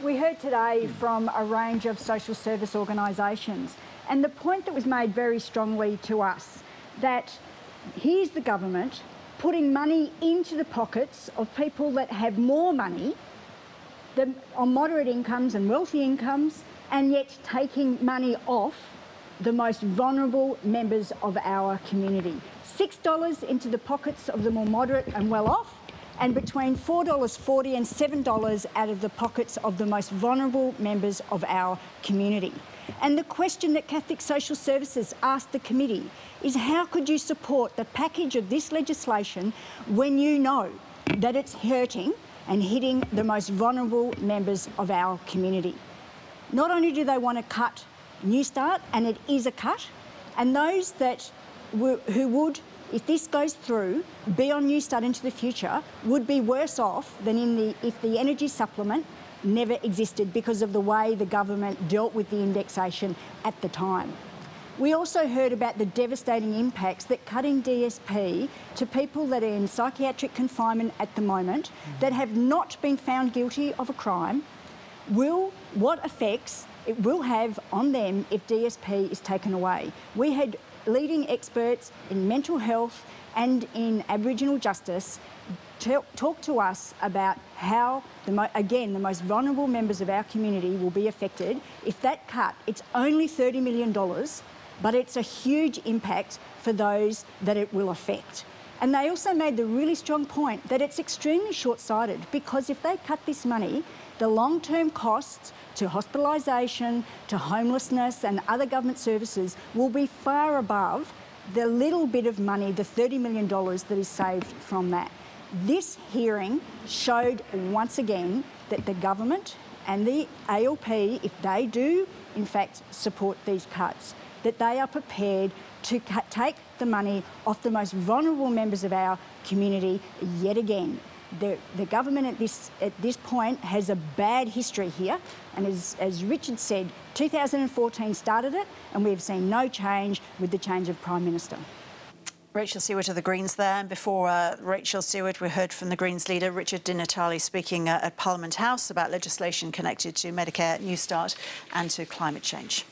We heard today from a range of social service organisations, and the point that was made very strongly to us that here's the government putting money into the pockets of people that have more money on moderate incomes and wealthy incomes, and yet taking money off the most vulnerable members of our community. $6 into the pockets of the more moderate and well off, and between $4.40 and $7 out of the pockets of the most vulnerable members of our community. And the question that Catholic Social Services asked the committee is how could you support the package of this legislation when you know that it's hurting and hitting the most vulnerable members of our community? Not only do they want to cut Newstart, and it is a cut, and those that who would if this goes through, be on Newstart into the future would be worse off than in the if the energy supplement never existed because of the way the government dealt with the indexation at the time. We also heard about the devastating impacts that cutting DSP to people that are in psychiatric confinement at the moment that have not been found guilty of a crime will what effects it will have on them if DSP is taken away. We had leading experts in mental health and in Aboriginal justice talk to us about how, the again, the most vulnerable members of our community will be affected. If that cut, it's only $30 million, but it's a huge impact for those that it will affect. And they also made the really strong point that it's extremely short sighted because if they cut this money, the long term costs to hospitalisation, to homelessness, and other government services will be far above the little bit of money, the $30 million that is saved from that. This hearing showed once again that the government and the ALP, if they do in fact support these cuts, that they are prepared to take the money off the most vulnerable members of our community yet again. The, the, government at this, at this point has a bad history here, and as, as Richard said, 2014 started it, and we've seen no change with the change of Prime Minister. Rachel Siewert of the Greens there. And before uh, Rachel Siewert, we heard from the Greens leader, Richard Di Natale, speaking uh, at Parliament House about legislation connected to Medicare Newstart and to climate change.